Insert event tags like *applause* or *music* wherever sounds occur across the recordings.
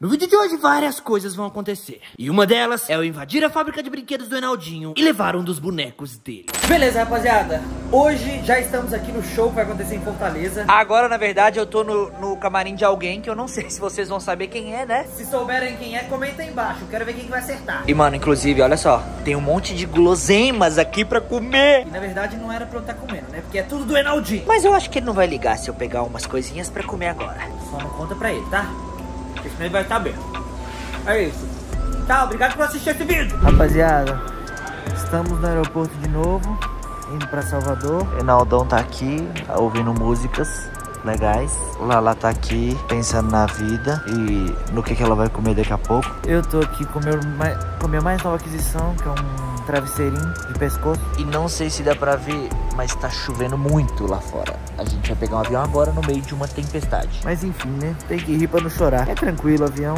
No vídeo de hoje, várias coisas vão acontecer. E uma delas é eu invadir a fábrica de brinquedos do Enaldinho e levar um dos bonecos dele. Beleza, rapaziada. Hoje já estamos aqui no show que vai acontecer em Fortaleza. Agora, na verdade, eu tô no, no camarim de alguém que eu não *laughs* sei se vocês vão saber quem é, né? Se souberem quem é, comenta aí embaixo. Quero ver quem que vai acertar. E, mano, inclusive, olha só, tem um monte de guloseimas aqui pra comer. E na verdade não era pra eu estar comendo, né? Porque é tudo do Enaldinho. Mas eu acho que ele não vai ligar se eu pegar umas coisinhas pra comer agora. Só não conta pra ele, tá? Ele vai estar bem. É isso. Tchau, obrigado por assistir esse vídeo. Rapaziada, estamos no aeroporto de novo, indo pra Salvador. Enaldão tá aqui, ouvindo músicas legais. Lala tá aqui, pensando na vida e no que, que ela vai comer daqui a pouco. Eu tô aqui com, meu, com a minha mais nova aquisição, que é um travesseirinho de pescoço. E não sei se dá pra ver, mas tá chovendo muito lá fora. A gente vai pegar um avião agora no meio de uma tempestade. Mas enfim, né? Tem que rir pra não chorar. É tranquilo, o avião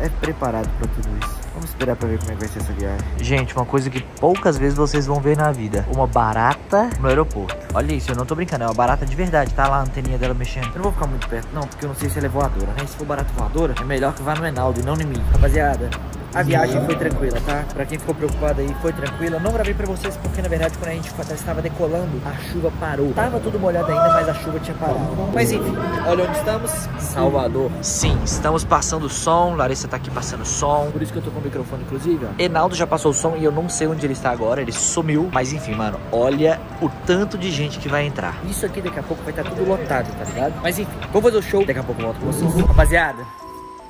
é preparado pra tudo isso. Vamos esperar pra ver como é que vai ser essa viagem. Gente, uma coisa que poucas vezes vocês vão ver na vida. Uma barata no aeroporto. Olha isso, eu não tô brincando, é uma barata de verdade. Tá lá a anteninha dela mexendo. Eu não vou ficar muito perto, não, porque eu não sei se ela é voadora, né? Se for barato voadora, é melhor que vá no Enaldo e não em mim. Rapaziada, a viagem foi tranquila, tá? Pra quem ficou preocupado aí, foi tranquila. Não gravei pra vocês porque, na verdade, quando a gente estava decolando, a chuva parou. Tava tudo molhado ainda, mas a chuva tinha parado. Mas enfim, olha onde estamos. Salvador. Sim, estamos passando som. Larissa tá aqui passando som. Por isso que eu tô com o microfone, inclusive, ó. Enaldo já passou o som e eu não sei onde ele está agora. Ele sumiu. Mas enfim, mano, olha o tanto de gente que vai entrar. Isso aqui daqui a pouco vai estar tudo lotado, tá ligado? Mas enfim, vamos fazer o show. Daqui a pouco eu volto com vocês. Rapaziada,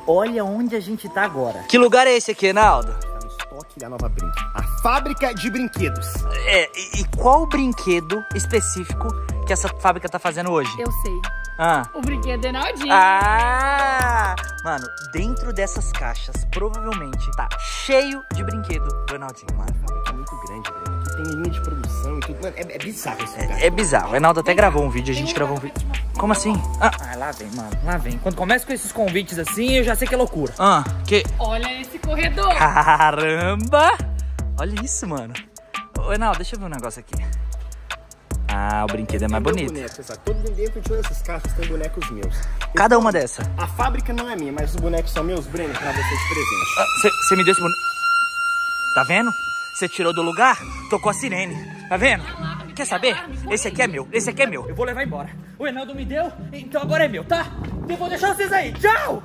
olha onde a gente tá agora. Que lugar é esse aqui, Enaldo? Tá no estoque da Nova Brinque. A fábrica de brinquedos. É, e, e qual brinquedo específico que essa fábrica tá fazendo hoje? Eu sei. Ah. O brinquedo é Enaldinho. Ah! Mano, dentro dessas caixas, provavelmente tá cheio de brinquedo do Enaldinho, mano. A fábrica é muito grande, velho. Aqui tem linha de produção e tudo. Mano, é, é bizarro esse lugar. É, é bizarro. O Enaldo até gravou um vídeo, a gente gravou um vídeo. Como assim? Ah, Ah, lá vem, mano. Lá vem. Quando começa com esses convites assim, eu já sei que é loucura. ah, que. Olha esse corredor. Caramba! Olha isso, mano. Ô, Enaldo, deixa eu ver um negócio aqui. Ah, o brinquedo é mais bonito. Boneco? Todo dentro de todas essas caixas tem bonecos meus. Cada uma dessa. A fábrica não é minha, mas os bonecos são meus, Breno, pra você de presente. Você me deu esse boneco. Tá vendo? Você tirou do lugar, tocou a sirene. Tá vendo? Quer saber? Esse aqui é meu, esse aqui é meu. Eu vou levar embora. O Enaldo me deu, então agora é meu, tá? Eu vou deixar vocês aí. Tchau!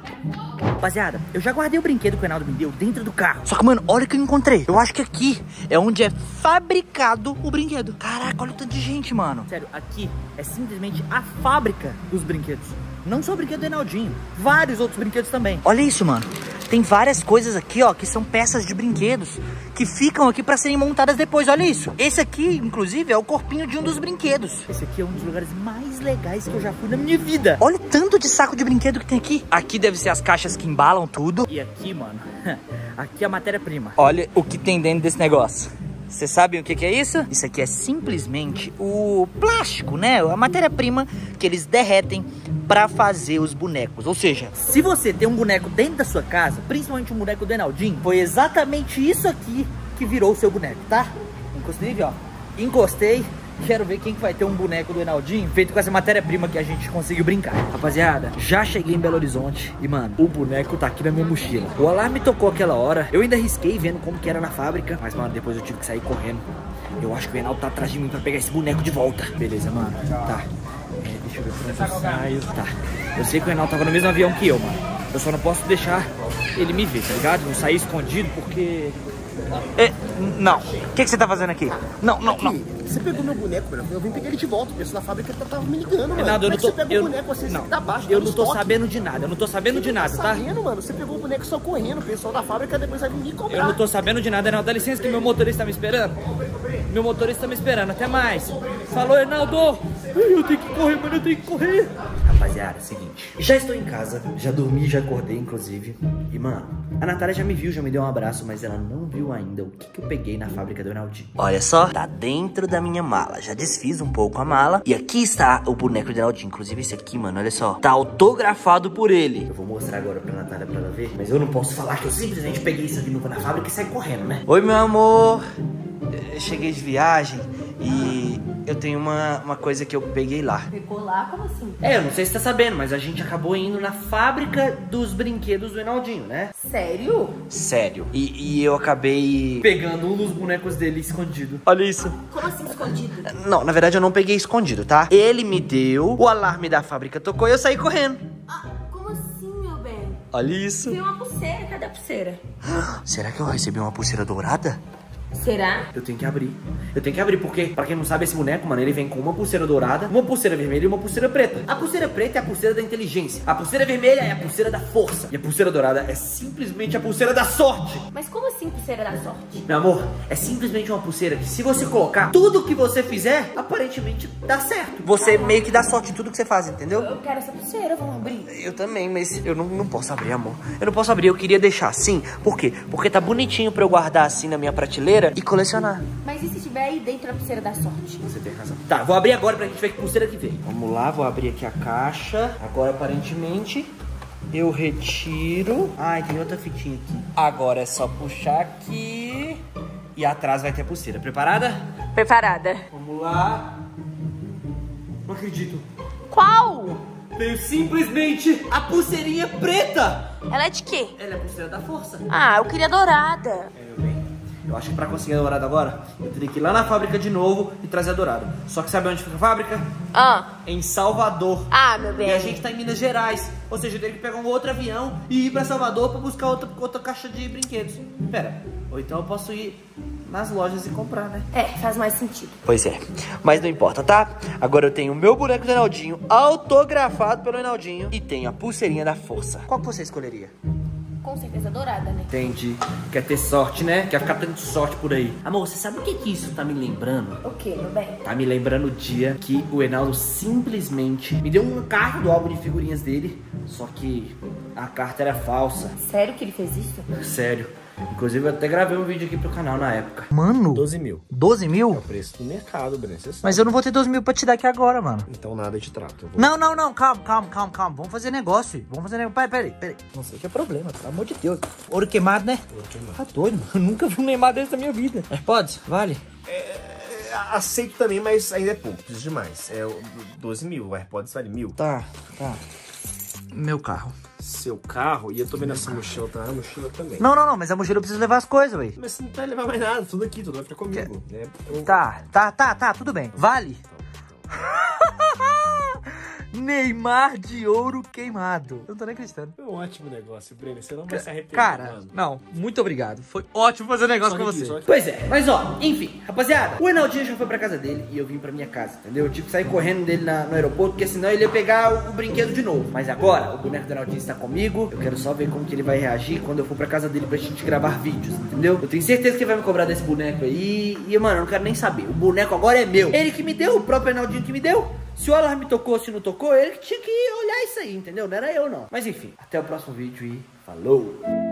Rapaziada, eu já guardei o brinquedo que o Enaldo me deu dentro do carro. Só que, mano, olha o que eu encontrei. Eu acho que aqui é onde é fabricado o brinquedo. Caraca, olha o tanto de gente, mano. Sério, aqui é simplesmente a fábrica dos brinquedos. Não só o brinquedo do Enaldinho, vários outros brinquedos também. Olha isso, mano. Tem várias coisas aqui, ó, que são peças de brinquedos que ficam aqui pra serem montadas depois. Olha isso. Esse aqui, inclusive, é o corpinho de um dos brinquedos. Esse aqui é um dos lugares mais legais que eu já fui na minha vida. Olha o tanto de saco de brinquedo que tem aqui. Aqui deve ser as caixas que embalam tudo. E aqui, mano, *laughs* aqui é a matéria-prima. Olha o que tem dentro desse negócio. Vocês sabem o que, que é isso? Isso aqui é simplesmente o plástico, né? A matéria-prima que eles derretem pra fazer os bonecos. Ou seja, Se você tem um boneco dentro da sua casa, principalmente um boneco do Enaldinho, foi exatamente isso aqui que virou o seu boneco, tá? Inclusive, ó, encostei. Quero ver quem que vai ter um boneco do Enaldinho feito com essa matéria-prima que a gente conseguiu brincar. Rapaziada, já cheguei em Belo Horizonte e, mano, o boneco tá aqui na minha mochila. O alarme tocou aquela hora. Eu ainda risquei vendo como que era na fábrica, mas, mano, depois eu tive que sair correndo. Eu acho que o Enaldo tá atrás de mim pra pegar esse boneco de volta. Beleza, mano. Tá. É, deixa eu ver por onde eu saio. Tá. Eu sei que o Enaldo tava no mesmo avião que eu, mano. Eu só não posso deixar ele me ver, tá ligado? Não sair escondido porque. É, não. O que, que você tá fazendo aqui? Não, não, não. Ih, Você pegou meu boneco, Breno. Eu vim pegar ele de volta. O pessoal da fábrica tá- tava me ligando, mano. Enaldo, eu Como não é que tô. Você pegou Eu, o boneco, você não, tá abaixo, eu tá não no tô estoque. sabendo de nada. Eu não tô sabendo de nada, Tá tá? sabendo, mano? Você pegou o boneco só correndo. O pessoal da fábrica depois vai vir me cobrar. Eu não tô sabendo de nada, Enaldo. Dá licença que meu motorista tá me esperando. Meu motorista tá me esperando. Até mais. Falou, Enaldo. Ai, Eu tenho que correr, mano. Eu tenho que correr. Rapaziada, é o seguinte. Já estou em casa, já dormi, já acordei, inclusive. E, mano, a Natália já me viu, já me deu um abraço, mas ela não viu ainda o que, que eu peguei na fábrica do Enaldinho. Olha só, tá dentro da minha mala. Já desfiz um pouco a mala. E aqui está o boneco de Enaldinho. Inclusive esse aqui, mano, olha só. Tá autografado por ele. Eu vou mostrar agora pra Natália pra ela ver, mas eu não posso falar que eu simplesmente peguei isso aqui na fábrica e saí correndo, né? Oi, meu amor. Eu cheguei de viagem e eu tenho uma, uma coisa que eu peguei lá. Pegou lá? Como assim? É, eu não sei se tá sabendo, mas a gente acabou indo na fábrica dos brinquedos do Enaldinho, né? Sério? Sério. E, e eu acabei. Pegando um dos bonecos dele escondido. Olha isso. Como assim escondido? Não, na verdade eu não peguei escondido, tá? Ele me deu, o alarme da fábrica tocou e eu saí correndo. Ah, como assim, meu bem? Olha isso. Tem uma pulseira. Cadê a pulseira? *gasps* Será que eu recebi uma pulseira dourada? Será? Eu tenho que abrir. Eu tenho que abrir, porque, pra quem não sabe, esse boneco, mano, ele vem com uma pulseira dourada, uma pulseira vermelha e uma pulseira preta. A pulseira preta é a pulseira da inteligência. A pulseira vermelha é a pulseira da força. E a pulseira dourada é simplesmente a pulseira da sorte. Mas como assim pulseira da sorte? Meu amor, é simplesmente uma pulseira que se você colocar, tudo que você fizer, aparentemente dá certo. Você meio que dá sorte em tudo que você faz, entendeu? Eu quero essa pulseira, vamos abrir. Eu também, mas eu não, não posso abrir, amor. Eu não posso abrir, eu queria deixar assim. Por quê? Porque tá bonitinho pra eu guardar assim na minha prateleira e colecionar. Mas e se tiver aí dentro a pulseira da sorte? Você tem razão. Tá, vou abrir agora pra gente ver que pulseira que vem. Vamos lá, vou abrir aqui a caixa. Agora, aparentemente, eu retiro. Ai, tem outra fitinha aqui. Agora é só puxar aqui. E atrás vai ter a pulseira. Preparada? Preparada. Vamos lá. Não acredito. Qual? Veio simplesmente a pulseirinha preta. Ela é de quê? Ela é a pulseira da força. Ah, eu queria dourada. É, meu bem. Eu acho que pra conseguir a dourada agora, eu teria que ir lá na fábrica de novo e trazer a dourada. Só que sabe onde fica a fábrica? Ah. Em Salvador. Ah, meu bem. E a gente tá em Minas Gerais. Ou seja, eu tenho que pegar um outro avião e ir pra Salvador pra buscar outra, outra caixa de brinquedos. Pera, ou então eu posso ir nas lojas e comprar, né? É, faz mais sentido. Pois é, mas não importa, tá? Agora eu tenho o meu boneco do Enaldinho, autografado pelo Enaldinho, e tenho a pulseirinha da força. Qual que você escolheria? Com certeza dourada, né? Entendi. Quer ter sorte, né? Quer ficar tendo sorte por aí. Amor, você sabe o que, que isso tá me lembrando? O que, meu bem? Tá me lembrando o dia que o Enaldo simplesmente me deu uma carta do álbum de figurinhas dele, só que a carta era falsa. Sério que ele fez isso? Sério. Inclusive eu até gravei um vídeo aqui pro canal na época. Mano, 12 mil. 12 mil? Preço do mercado, Breno. Mas eu não vou ter 12 mil pra te dar aqui agora, mano. Então nada de trato. Vou... Não, não, não, calma, calma, calma, calma. Vamos fazer negócio. Vamos fazer negócio. Peraí, peraí, peraí. Não sei o que é problema, pelo amor de Deus. Ouro queimado, né? Ouro queimado. Tá doido, mano. *laughs* Eu nunca vi um Neymar desse na minha vida. AirPods, vale? É, aceito também, mas ainda é pouco. Preciso demais. É o 12 mil. O AirPods vale mil. Tá, tá. Meu carro. Seu carro, e eu tô vendo essa mochila, tá? A mochila também. Não, não, não, mas a mochila eu preciso levar as coisas, véi. Mas você não vai levar mais nada, tudo aqui, tudo vai ficar comigo. né? Eu- Tá, tá, tá, tá, tudo bem. Vale? Neymar de ouro queimado. Eu não tô nem acreditando. Foi um ótimo negócio, Breno. Você não vai se arrepender. Cara, mano. não, muito obrigado. Foi ótimo fazer negócio Só com aqui, você. Pois é, mas ó, enfim, rapaziada, o Enaldinho já foi pra casa dele e eu vim pra minha casa, entendeu? Eu tive que sair correndo dele na- no aeroporto, porque senão ele ia pegar o, o brinquedo de novo. Mas agora, o boneco do Enaldinho está comigo, eu quero só ver como que ele vai reagir quando eu for pra casa dele pra gente gravar vídeos, entendeu? Eu tenho certeza que ele vai me cobrar desse boneco aí e, mano, eu não quero nem saber. O boneco agora é meu. Ele que me deu, o próprio Enaldinho que me deu. Se o alarme tocou, se não tocou, ele tinha que olhar isso aí, entendeu? Não era eu, não. Mas enfim, até o próximo vídeo e falou!